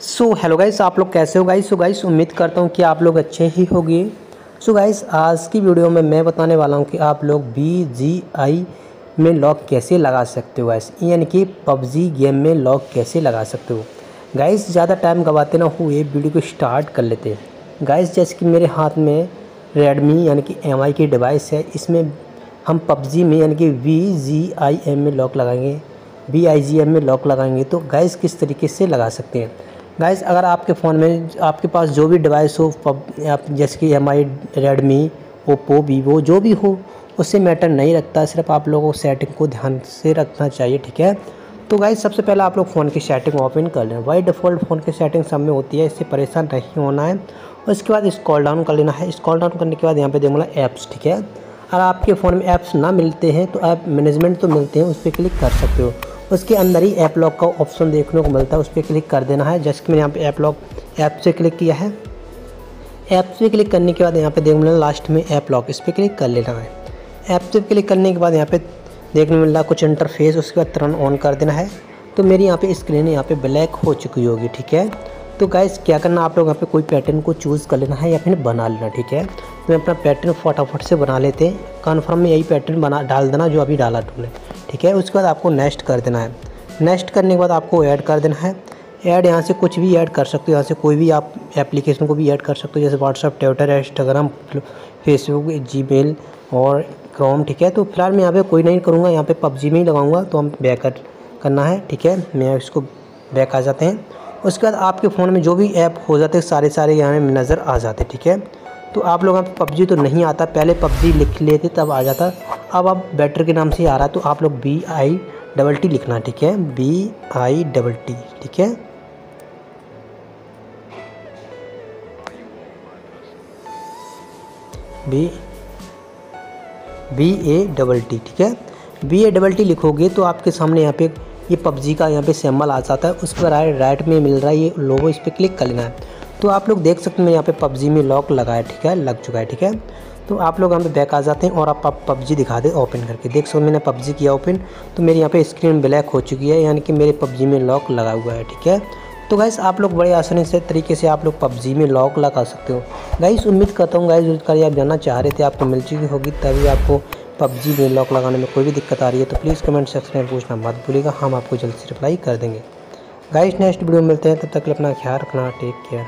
So hello guys आप लोग कैसे हो गाइस सो गाइस उम्मीद करता हूँ कि आप लोग अच्छे ही होंगे। सो गाइस आज की वीडियो में मैं बताने वाला हूँ कि आप लोग बी जी आई में लॉक कैसे लगा सकते हो गाइस यानी कि पबजी गेम में लॉक कैसे लगा सकते हो? गाइस ज़्यादा टाइम गवाते ना हुए वीडियो को स्टार्ट कर लेते हैं। गाइस जैसे कि मेरे हाथ में रेडमी यानी कि MI की डिवाइस है, इसमें हम पबजी में यानी कि वी जी आई एम में लॉक लगाएँगे वी आई जी एम में लॉक लगाएँगे तो गाइस किस तरीके से लगा सकते हैं? गाइस अगर आपके फ़ोन में, आपके पास जो भी डिवाइस हो आप जैसे कि M I Redmi Oppo Vivo जो भी हो, उससे मैटर नहीं रखता, सिर्फ़ आप लोगों को सेटिंग को ध्यान से रखना चाहिए, ठीक है? तो गाइस सबसे पहले आप लोग फ़ोन की सेटिंग ओपन कर लें। वाई डिफ़ॉल्ट फ़ोन की सेटिंग सब में होती है, इससे परेशान नहीं होना है। और इसके बाद स्कॉल डाउन कर लेना है। स्कॉल डाउन करने के बाद यहाँ पे देखना ऐप्स ठीक है? अगर आपके फ़ोन में ऐप्स ना मिलते हैं तो ऐप मैनेजमेंट तो मिलते हैं, उस पर क्लिक कर सकते हो। उसके अंदर ही ऐप लॉक का ऑप्शन देखने को मिलता है, उस पर क्लिक कर देना है। जैसे कि मैंने यहाँ पे ऐप लॉक ऐप से क्लिक किया है। ऐप से क्लिक करने के बाद यहाँ पे देखने मिला लास्ट में ऐप लॉक इस पर क्लिक कर लेना है। ऐप से क्लिक करने के बाद यहाँ पे देखने मिल रहा कुछ इंटरफेस उसके बाद तुरंत ऑन कर देना है। तो मेरी यहाँ पे स्क्रीन यहाँ पे ब्लैक हो चुकी होगी, ठीक है? तो गाइस क्या करना आप लोग यहाँ पे कोई पैटर्न को चूज़ कर लेना है या फिर बना लेना, ठीक है? तो मैं अपना पैटर्न फटाफट से बना लेते हैं। कन्फर्म में यही पैटर्न बना, डाल देना जो अभी डाला तुमने। ठीक है? उसके बाद आपको नेक्स्ट कर देना है। नेक्स्ट करने के बाद आपको ऐड कर देना है। ऐड यहाँ से कुछ भी ऐड कर सकते हो। यहाँ से कोई भी आप एप्लीकेशन को भी ऐड कर सकते हो। जैसे व्हाट्सअप ट्विटर इंस्टाग्राम फेसबुक जी और क्रोम ठीक है? तो फ़िलहाल मैं यहाँ पे कोई नहीं करूँगा। यहाँ पे पबजी में ही लगाऊँगा। तो हम बैक करना है, ठीक है? मैं इसको बैक आ जाते हैं। उसके बाद आपके फ़ोन में जो भी ऐप हो जाते हैं सारे सारे यहाँ में नज़र आ जाते ठीक है? तो आप लोगों को पबजी तो नहीं आता। पहले पबजी लिख लेते, तब आ जाता। अब अब बैटर के नाम से आ रहा है तो आप लोग बी आई डबल टी लिखना, ठीक है? बी आई डबल टी, ठीक है? B B A double T, ठीक है? बी ए डबल टी लिखोगे तो आपके सामने यहाँ पे ये पबजी का यहाँ पे सिंबल आ जाता है। उस पर आए, राइट में मिल रहा है ये लोगो इस पर क्लिक कर लेना है। तो आप लोग देख सकते हैं यहाँ पे पबजी में लॉक लगाया ठीक है? लग चुका है, ठीक है? तो आप लोग पे बैक आ जाते हैं और आप पबजी दिखा दें ओपन करके। देख सकते मैंने पबजी किया ओपन तो मेरे यहाँ पे स्क्रीन ब्लैक हो चुकी है, यानी कि मेरे पबजी में लॉक लगा हुआ है, ठीक है? तो गाइस आप लोग बड़े आसानी से तरीके से आप लोग पबजी में लॉक लगा सकते हो। गाइस उम्मीद करता हूँ गाइस जानकारी आप जानना चाह रहे थे, आपको मिल चुकी होगी, तभी आपको पबजी में लॉक लगाने में कोई भी दिक्कत आ रही है तो प्लीज़ कमेंट सेक्शन में पूछना मत भूलिएगा, हम आपको जल्द से रिप्लाई कर देंगे। गाइस नेक्स्ट वीडियो मिलते हैं, तब तक अपना ख्याल रखना टेक केयर